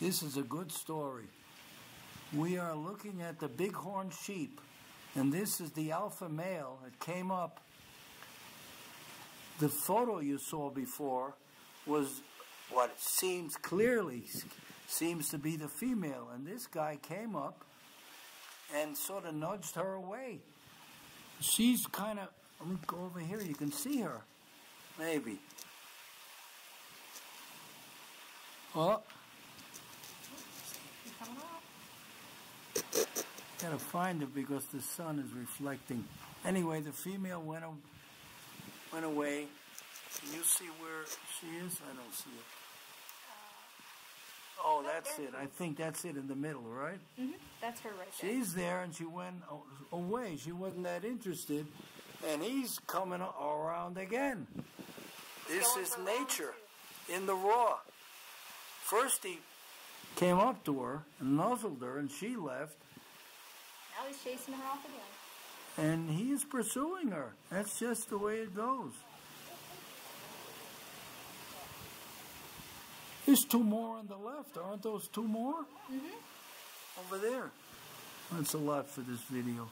This is a good story. We are looking at the bighorn sheep, and this is the alpha male. that came up. The photo you saw before was what seems clearly seems to be the female, and this guy came up and sort of nudged her away. She's kind of, let me go over here, you can see her, maybe. Oh, Gotta find it because the sun is reflecting. Anyway, the female went went away. Can you see where she is? I don't see it. Oh, that's it. I think that's it in the middle, right? Mm-hmm. That's her right there. She's there, and she went away. She wasn't that interested, and he's coming around again. This is nature in the raw. First, he came up to her and nuzzled her, and she left. Now he's chasing her off again. And he is pursuing her. That's just the way it goes. There's two more on the left. Aren't those two more? Mm-hmm. Over there. That's a lot for this video.